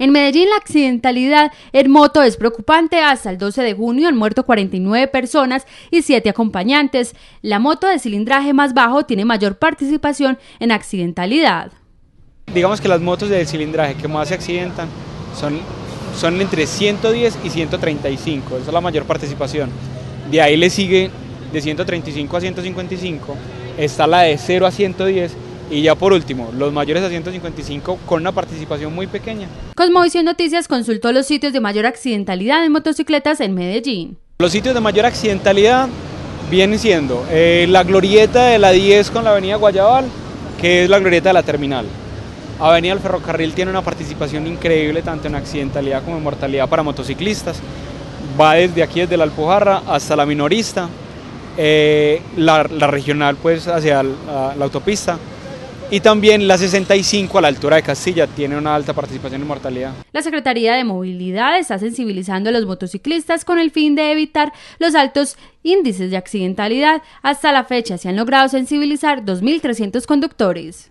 En Medellín la accidentalidad en moto es preocupante. Hasta el 12 de junio han muerto 49 personas y 7 acompañantes. La moto de cilindraje más bajo tiene mayor participación en accidentalidad. Digamos que las motos de cilindraje que más se accidentan son, son entre 110 y 135, esa es la mayor participación. De ahí le sigue de 135 a 155, está la de 0 a 110 y ya por último, los mayores a 155 con una participación muy pequeña. Cosmovisión Noticias consultó los sitios de mayor accidentalidad en motocicletas en Medellín. Los sitios de mayor accidentalidad vienen siendo eh, la glorieta de la 10 con la avenida Guayabal, que es la glorieta de la terminal. Avenida del Ferrocarril tiene una participación increíble tanto en accidentalidad como en mortalidad para motociclistas. Va desde aquí, desde la Alpujarra hasta la minorista, eh, la, regional pues hacia la autopista y también la 65 a la altura de Castilla tiene una alta participación en mortalidad. La Secretaría de Movilidad está sensibilizando a los motociclistas con el fin de evitar los altos índices de accidentalidad. Hasta la fecha se han logrado sensibilizar 2.300 conductores.